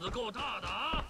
子够大的啊！